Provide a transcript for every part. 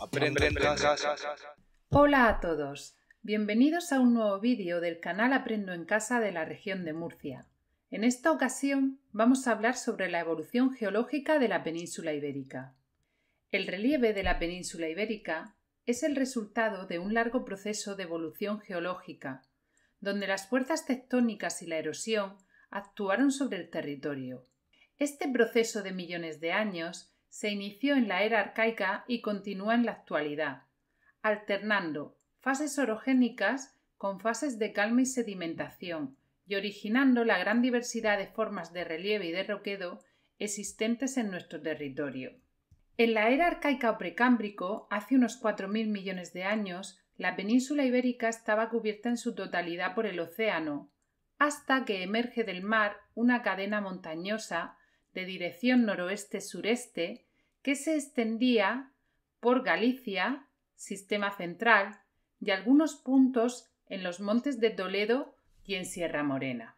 Aprende en casa. Hola a todos, bienvenidos a un nuevo vídeo del canal Aprendo en Casa de la región de Murcia. En esta ocasión vamos a hablar sobre la evolución geológica de la península ibérica. El relieve de la península ibérica es el resultado de un largo proceso de evolución geológica, donde las fuerzas tectónicas y la erosión actuaron sobre el territorio. Este proceso de millones de años se inició en la era arcaica y continúa en la actualidad, alternando fases orogénicas con fases de calma y sedimentación y originando la gran diversidad de formas de relieve y de roquedo existentes en nuestro territorio. En la era arcaica o precámbrico, hace unos 4.000 millones de años, la península ibérica estaba cubierta en su totalidad por el océano, hasta que emerge del mar una cadena montañosa de dirección noroeste-sureste que se extendía por Galicia, sistema central, y algunos puntos en los montes de Toledo y en Sierra Morena.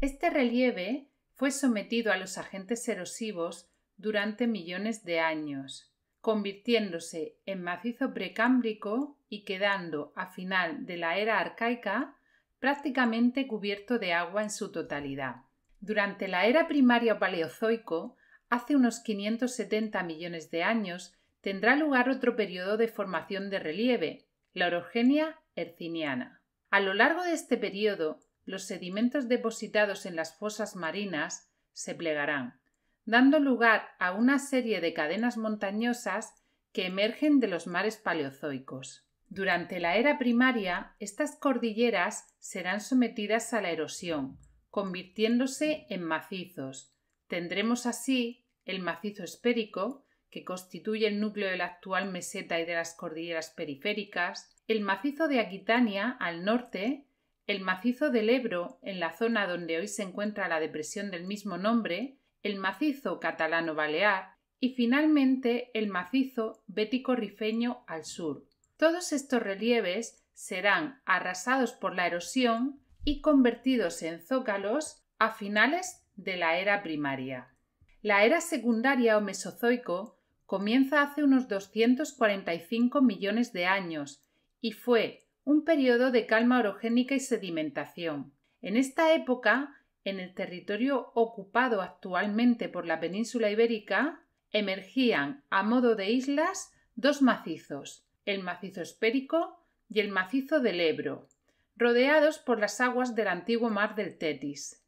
Este relieve fue sometido a los agentes erosivos durante millones de años, convirtiéndose en macizo precámbrico y quedando a final de la era arcaica prácticamente cubierto de agua en su totalidad. Durante la era primaria paleozoico, hace unos 570 millones de años, tendrá lugar otro periodo de formación de relieve, la orogenia herciniana. A lo largo de este periodo, los sedimentos depositados en las fosas marinas se plegarán, dando lugar a una serie de cadenas montañosas que emergen de los mares paleozoicos. Durante la era primaria, estas cordilleras serán sometidas a la erosión, convirtiéndose en macizos. Tendremos así el macizo espérico, que constituye el núcleo de la actual meseta y de las cordilleras periféricas, el macizo de Aquitania al norte, el macizo del Ebro en la zona donde hoy se encuentra la depresión del mismo nombre, el macizo catalano-balear y finalmente el macizo bético-rifeño al sur. Todos estos relieves serán arrasados por la erosión y convertidos en zócalos a finales de la era primaria. La era secundaria o mesozoico comienza hace unos 245 millones de años y fue un periodo de calma orogénica y sedimentación. En esta época, en el territorio ocupado actualmente por la península ibérica, emergían a modo de islas dos macizos, el macizo espérico y el macizo del Ebro, rodeados por las aguas del antiguo mar del Tetis.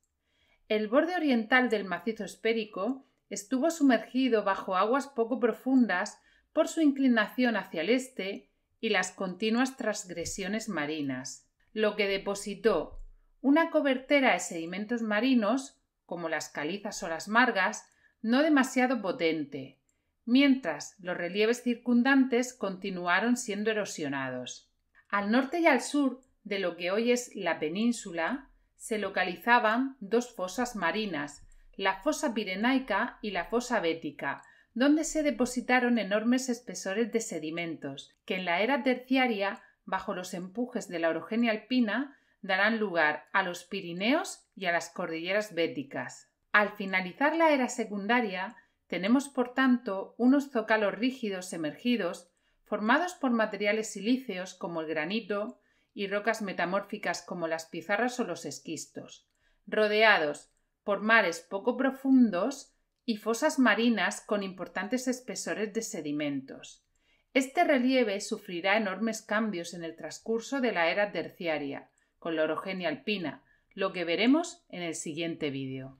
El borde oriental del macizo espérico estuvo sumergido bajo aguas poco profundas por su inclinación hacia el este y las continuas transgresiones marinas, lo que depositó una cobertera de sedimentos marinos, como las calizas o las margas, no demasiado potente, mientras los relieves circundantes continuaron siendo erosionados. Al norte y al sur de lo que hoy es la península, se localizaban dos fosas marinas, la fosa pirenaica y la fosa bética, donde se depositaron enormes espesores de sedimentos, que en la era terciaria, bajo los empujes de la orogenia alpina, darán lugar a los Pirineos y a las cordilleras béticas. Al finalizar la era secundaria, tenemos por tanto unos zócalos rígidos emergidos formados por materiales silíceos como el granito, y rocas metamórficas como las pizarras o los esquistos, rodeados por mares poco profundos y fosas marinas con importantes espesores de sedimentos. Este relieve sufrirá enormes cambios en el transcurso de la era terciaria, con la orogenia alpina, lo que veremos en el siguiente vídeo.